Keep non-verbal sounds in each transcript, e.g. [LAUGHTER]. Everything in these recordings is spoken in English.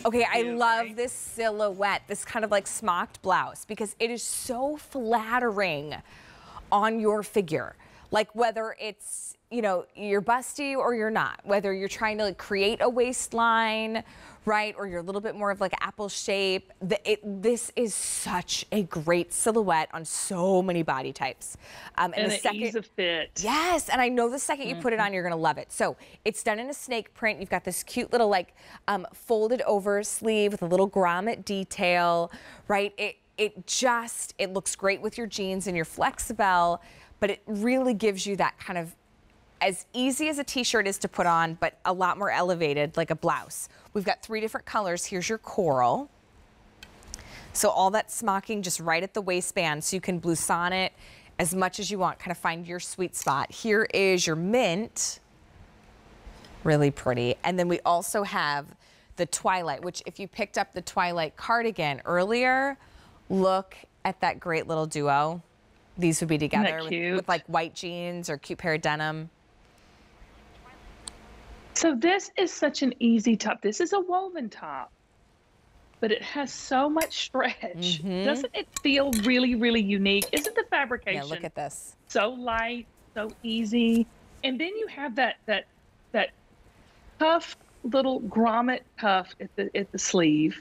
[LAUGHS] Okay, I love this silhouette, this kind of like smocked blouse, because it is so flattering on your figure. Like whether it's, you know, you're busty or you're not, whether you're trying to like create a waistline, right, or you're a little bit more of like apple shape. The, it, this is such a great silhouette on so many body types. Um, and, and the, second, ease of fit. Yes, and I know the 2nd you put it mm-hmm. on, you're gonna love it. So it's done in a snake print. You've got this cute little like um, folded over sleeve with a little grommet detail, right? It, it just, it looks great with your jeans and your Flexibelle but it really gives you that kind of as easy as a t-shirt is to put on, but a lot more elevated, like a blouse. We've got three different colors. Here's your coral. So all that smocking just right at the waistband, so you can blouson it as much as you want, kind of find your sweet spot. Here is your mint, really pretty. And then we also have the Twilight, which if you picked up the Twilight cardigan earlier, look at that great little duo these would be together with, with, like white jeans or cute pair of denim. So this is such an easy top. This is a woven top, but it has so much stretch. Mm-hmm. Doesn't it feel really, really unique? Isn't the fabrication? Yeah, look at this. So light, so easy, and then you have that that that tough little grommet cuff at the at the sleeve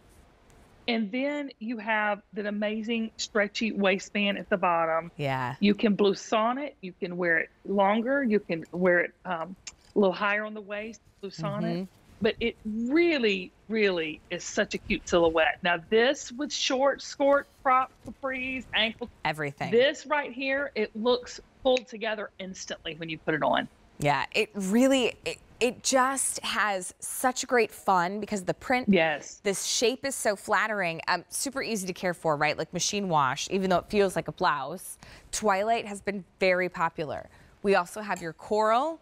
and then you have that amazing stretchy waistband at the bottom. Yeah. You can blouson it. You can wear it longer. You can wear it um, a little higher on the waist, blouson mm-hmm. it. But it really, really is such a cute silhouette. Now, this with short skirt, crop, capris, ankle, everything. This right here, it looks pulled together instantly when you put it on. Yeah, it really, it, it just has such great fun because the print, yes, this shape is so flattering. Um, super easy to care for, right? Like machine wash, even though it feels like a blouse. Twilight has been very popular. We also have your coral.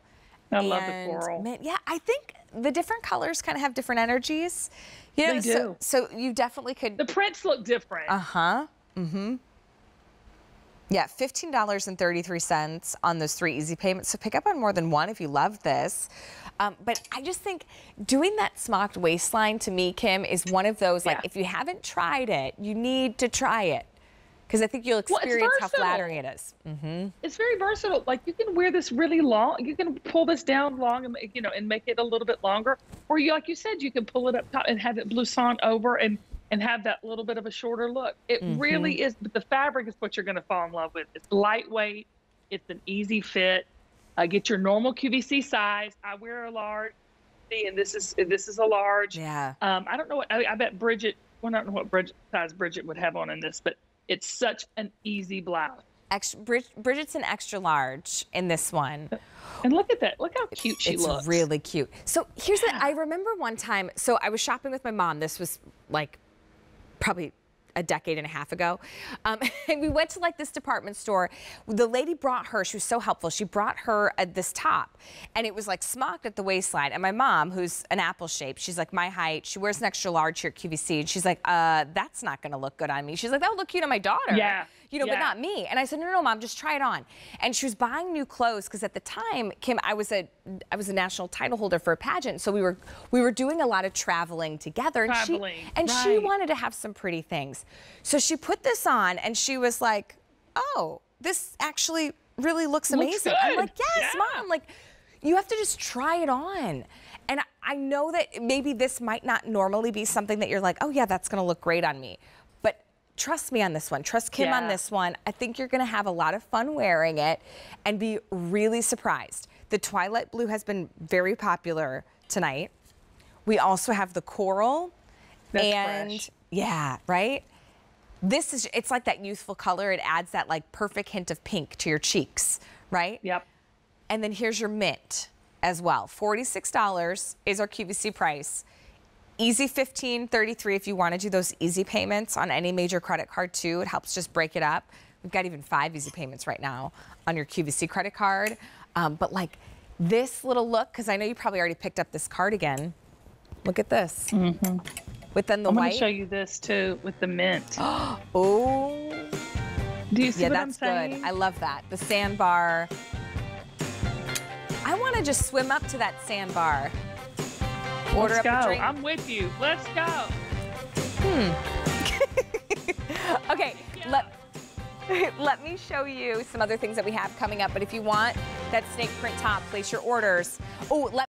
I love the coral. Man, yeah, I think the different colors kind of have different energies. You know, they do. So, so you definitely could. The prints look different. Uh huh. Mm-hmm. Yeah, $15.33 on those three easy payments. So pick up on more than one if you love this. Um, but I just think doing that smocked waistline to me, Kim, is one of those, like, if you haven't tried it, you need to try it. Because I think you'll experience well, how flattering it is. Mm-hmm. It's very versatile. Like you can wear this really long. You can pull this down long and you know and make it a little bit longer. Or you, like you said, you can pull it up top and have it blouson over and and have that little bit of a shorter look. It mm-hmm. really is, but the fabric is what you're going to fall in love with. It's lightweight, it's an easy fit. Uh, get your normal QVC size. I wear a large, and this is this is a large. Yeah. Um, I don't know what I, I bet Bridget. Well, I don't know what Bridget, size Bridget would have on in this, but it's such an easy blouse. Extra, Bridget's an extra large in this one. And look at that. Look how cute she it's looks. It's really cute. So here's yeah. the, I remember one time, so I was shopping with my mom. This was like probably a decade and a half ago. Um, [LAUGHS] and we went to like this department store. The lady brought her, she was so helpful. She brought her uh, this top and it was like smocked at the waistline. And my mom, who's an apple shape, she's like my height. She wears an extra large here at QVC. And she's like, uh, that's not going to look good on me. She's like, that would look cute on my daughter. Yeah you know, yeah. but not me. And I said, no, no, no, mom, just try it on. And she was buying new clothes because at the time, Kim, I was a I was a national title holder for a pageant, so we were we were doing a lot of traveling together. And traveling, she and right. she wanted to have some pretty things, so she put this on, and she was like, oh, this actually really looks amazing. I'm like, yes, yeah. mom, like. You have to just try it on. And I know that maybe this might not normally be something that you're like, oh, yeah, that's going to look great on me trust me on this one. Trust Kim yeah. on this one. I think you're going to have a lot of fun wearing it and be really surprised. The Twilight Blue has been very popular tonight. We also have the coral. That's and fresh. yeah, right? This is it's like that youthful color. It adds that like perfect hint of pink to your cheeks, right? Yep. And then here's your mint as well. $46 is our QVC price. Easy 1533 if you want to do those easy payments on any major credit card too. It helps just break it up. We've got even five easy payments right now on your QVC credit card. Um, but like this little look, because I know you probably already picked up this cardigan. Look at this. Mm-hmm. With the I'm white. I'm show you this too with the mint. [GASPS] oh. Do you see yeah, what that's I'm saying? good. I love that. The sandbar. I want to just swim up to that sandbar. Order Let's up go. a drink. I'm with you. Let's go. Hmm. [LAUGHS] Okay, let, [LAUGHS] let me show you some other things that we have coming up. But if you want that snake print top, place your orders. Oh, let